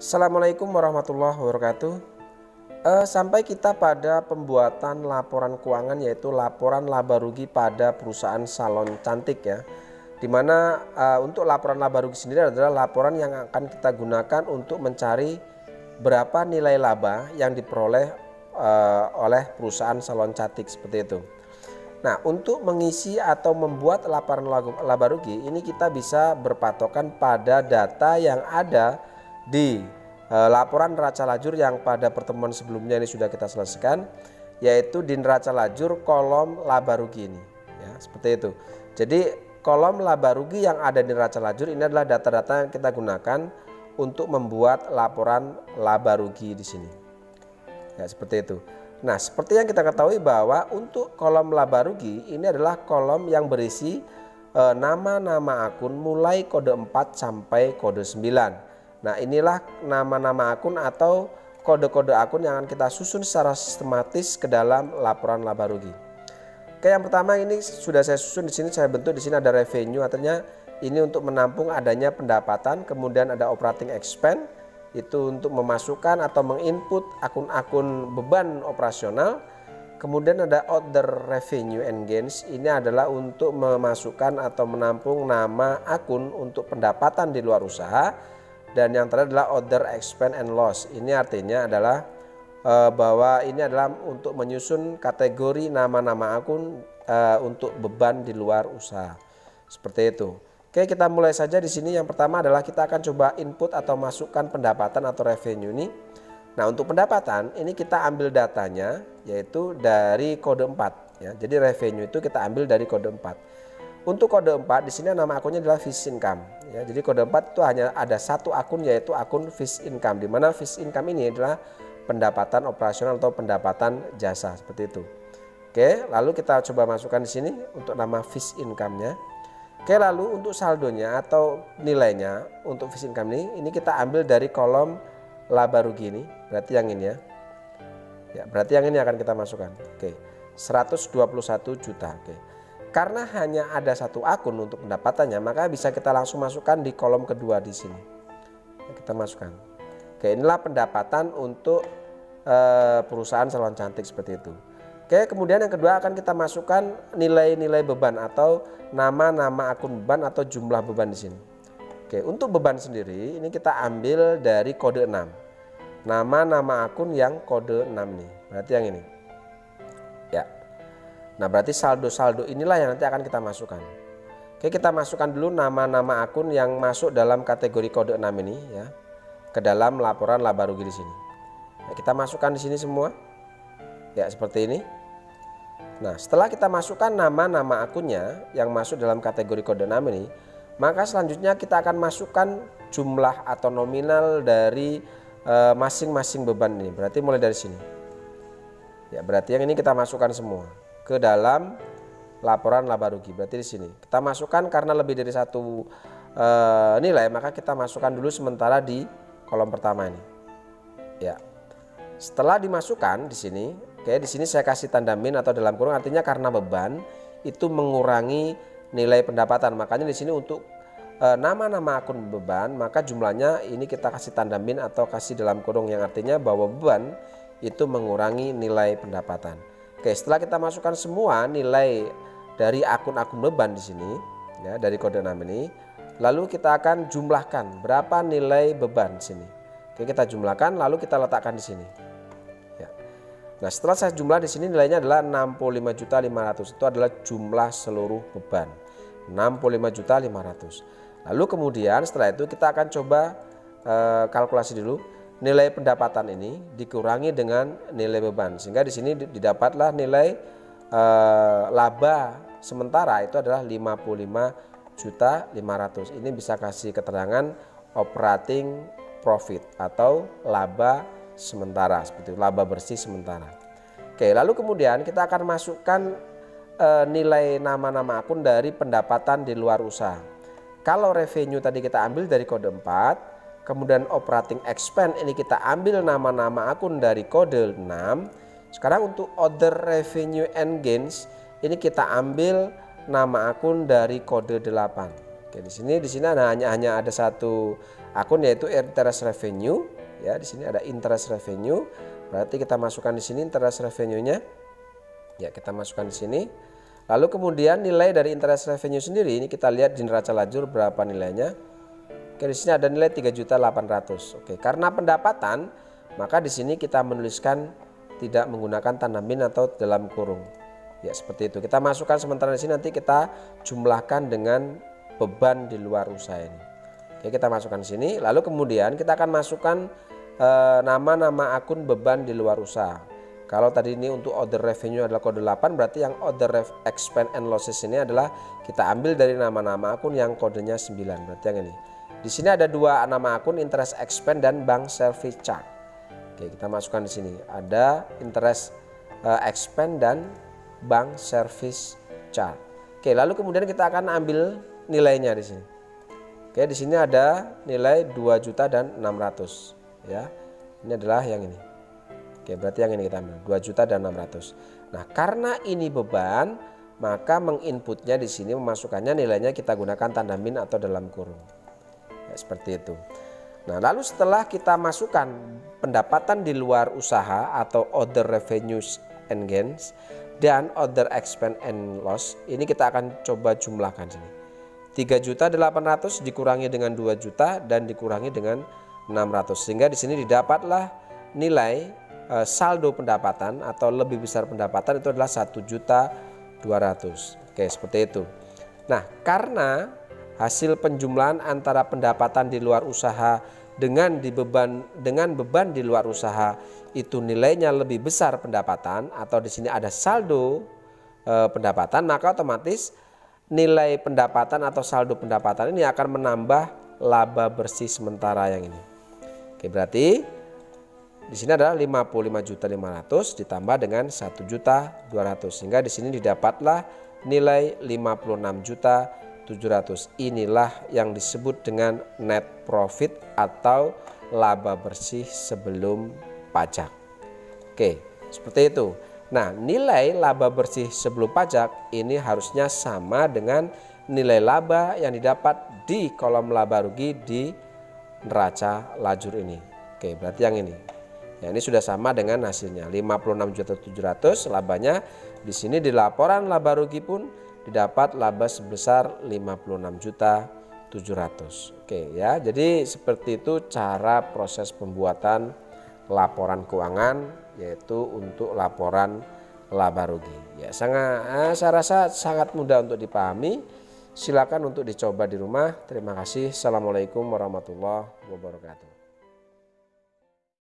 Assalamualaikum warahmatullahi wabarakatuh. Uh, sampai kita pada pembuatan laporan keuangan yaitu laporan laba rugi pada perusahaan salon cantik ya. Di mana uh, untuk laporan laba rugi sendiri adalah laporan yang akan kita gunakan untuk mencari berapa nilai laba yang diperoleh uh, oleh perusahaan salon cantik seperti itu. Nah, untuk mengisi atau membuat laporan laba rugi ini kita bisa berpatokan pada data yang ada di e, laporan neraca lajur yang pada pertemuan sebelumnya ini sudah kita selesaikan yaitu di neraca lajur kolom laba rugi ini ya, seperti itu. Jadi kolom laba rugi yang ada di neraca lajur ini adalah data-data yang kita gunakan untuk membuat laporan laba rugi di sini. Ya, seperti itu. Nah, seperti yang kita ketahui bahwa untuk kolom laba rugi ini adalah kolom yang berisi eh, nama-nama e, akun mulai kode 4 sampai kode 9. Nah, inilah nama-nama akun atau kode-kode akun yang akan kita susun secara sistematis ke dalam laporan laba rugi. Oke, yang pertama ini sudah saya susun di sini saya bentuk di sini ada revenue artinya ini untuk menampung adanya pendapatan, kemudian ada operating expense itu untuk memasukkan atau menginput akun-akun beban operasional. Kemudian ada order revenue and gains. Ini adalah untuk memasukkan atau menampung nama akun untuk pendapatan di luar usaha. Dan yang terakhir adalah order expense and loss. Ini artinya adalah e, bahwa ini adalah untuk menyusun kategori nama-nama akun e, untuk beban di luar usaha. Seperti itu. Oke, kita mulai saja di sini. Yang pertama adalah kita akan coba input atau masukkan pendapatan atau revenue ini. Nah, untuk pendapatan ini kita ambil datanya yaitu dari kode 4 ya. Jadi revenue itu kita ambil dari kode 4. Untuk kode 4 di sini nama akunnya adalah fish income ya. Jadi kode 4 itu hanya ada satu akun yaitu akun fish income di mana fish income ini adalah pendapatan operasional atau pendapatan jasa seperti itu. Oke, lalu kita coba masukkan di sini untuk nama fish income-nya. Oke lalu untuk saldonya atau nilainya untuk fixed income ini ini kita ambil dari kolom laba rugi ini berarti yang ini ya ya berarti yang ini akan kita masukkan oke 121 juta oke karena hanya ada satu akun untuk pendapatannya maka bisa kita langsung masukkan di kolom kedua di sini kita masukkan oke inilah pendapatan untuk uh, perusahaan salon cantik seperti itu Oke, kemudian yang kedua akan kita masukkan nilai-nilai beban atau nama-nama akun beban atau jumlah beban di sini. Oke, untuk beban sendiri ini kita ambil dari kode 6. Nama-nama akun yang kode 6 nih. Berarti yang ini. Nah, berarti saldo-saldo inilah yang nanti akan kita masukkan. Oke, kita masukkan dulu nama-nama akun yang masuk dalam kategori kode 6 ini ya. Ke dalam laporan laba rugi di sini. Ya, kita masukkan di sini semua. Ya, seperti ini. Nah, setelah kita masukkan nama-nama akunnya yang masuk dalam kategori kode 6 ini, maka selanjutnya kita akan masukkan jumlah atau nominal dari eh, masing-masing beban ini. Berarti mulai dari sini. Ya, berarti yang ini kita masukkan semua ke dalam laporan laba rugi. Berarti di sini. Kita masukkan karena lebih dari satu e, nilai, maka kita masukkan dulu sementara di kolom pertama ini. Ya. Setelah dimasukkan di sini, Oke, di sini saya kasih tanda min atau dalam kurung artinya karena beban itu mengurangi nilai pendapatan. Makanya di sini untuk e, nama-nama akun beban maka jumlahnya ini kita kasih tanda min atau kasih dalam kurung yang artinya bahwa beban itu mengurangi nilai pendapatan. Oke, setelah kita masukkan semua nilai dari akun-akun beban di sini ya dari kode 6 ini, lalu kita akan jumlahkan berapa nilai beban di sini. Oke, kita jumlahkan lalu kita letakkan di sini. Nah, setelah saya jumlah di sini nilainya adalah 65.500. Itu adalah jumlah seluruh beban. 65.500. Lalu kemudian setelah itu kita akan coba e, kalkulasi dulu nilai pendapatan ini dikurangi dengan nilai beban sehingga di sini didapatlah nilai e, laba sementara itu adalah 55 juta 500. Ini bisa kasih keterangan operating profit atau laba sementara seperti itu, laba bersih sementara. Oke, lalu kemudian kita akan masukkan e, nilai nama-nama akun dari pendapatan di luar usaha. Kalau revenue tadi kita ambil dari kode 4, kemudian operating expense ini kita ambil nama-nama akun dari kode 6. Sekarang untuk order revenue and gains ini kita ambil nama akun dari kode 8. Oke, di sini di sini hanya hanya ada satu akun yaitu interest revenue ya. Di sini ada interest revenue. Berarti kita masukkan di sini interest revenue-nya. Ya, kita masukkan di sini. Lalu kemudian nilai dari interest revenue sendiri ini kita lihat di neraca lajur berapa nilainya. Oke, di sini ada nilai 3.800. Oke, karena pendapatan maka di sini kita menuliskan tidak menggunakan tanda min atau dalam kurung. Ya, seperti itu. Kita masukkan sementara di sini nanti kita jumlahkan dengan beban di luar usaha ini. Oke, kita masukkan sini. Lalu kemudian kita akan masukkan eh, nama-nama e, akun beban di luar usaha. Kalau tadi ini untuk order revenue adalah kode 8 berarti yang order expense and losses ini adalah kita ambil dari nama-nama akun yang kodenya 9 berarti yang ini. Di sini ada dua nama akun interest expense dan bank service charge. Oke, kita masukkan di sini. Ada interest uh, expense dan bank service charge. Oke, lalu kemudian kita akan ambil nilainya di sini. Oke, di sini ada nilai 2 juta dan 600 ya. Ini adalah yang ini. Oke, berarti yang ini kita ambil 2 juta dan 600. Nah, karena ini beban, maka menginputnya di sini memasukkannya nilainya kita gunakan tanda min atau dalam kurung. Seperti itu. Nah, lalu setelah kita masukkan pendapatan di luar usaha atau other revenues and gains dan other expense and loss, ini kita akan coba jumlahkan sini. 3 juta 800 dikurangi dengan 2 juta dan dikurangi dengan 600 sehingga di sini didapatlah nilai Eh, saldo pendapatan atau lebih besar pendapatan itu adalah satu juta 200. Oke, seperti itu. Nah, karena hasil penjumlahan antara pendapatan di luar usaha dengan di beban dengan beban di luar usaha itu nilainya lebih besar pendapatan atau di sini ada saldo e, pendapatan maka otomatis nilai pendapatan atau saldo pendapatan ini akan menambah laba bersih sementara yang ini. Oke, berarti di sini adalah 55.500 ditambah dengan 1.200 sehingga di sini didapatlah nilai 56.700. Inilah yang disebut dengan net profit atau laba bersih sebelum pajak. Oke, seperti itu. Nah, nilai laba bersih sebelum pajak ini harusnya sama dengan nilai laba yang didapat di kolom laba rugi di neraca lajur ini. Oke, berarti yang ini. Ya, ini sudah sama dengan hasilnya 56.700 labanya di sini di laporan laba rugi pun didapat laba sebesar 56.700. Oke ya, jadi seperti itu cara proses pembuatan laporan keuangan yaitu untuk laporan laba rugi. Ya, sangat eh, saya rasa sangat mudah untuk dipahami. Silakan untuk dicoba di rumah. Terima kasih. Assalamualaikum warahmatullahi wabarakatuh.